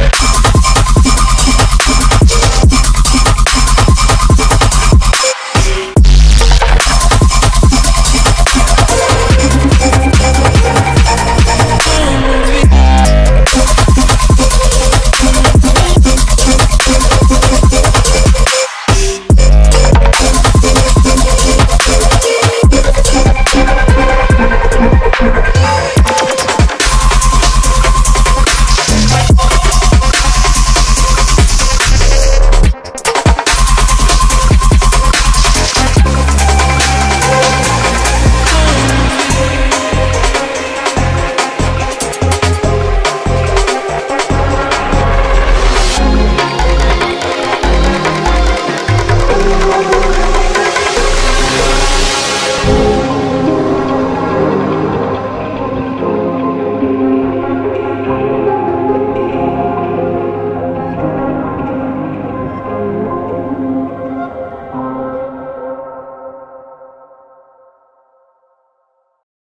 Okay.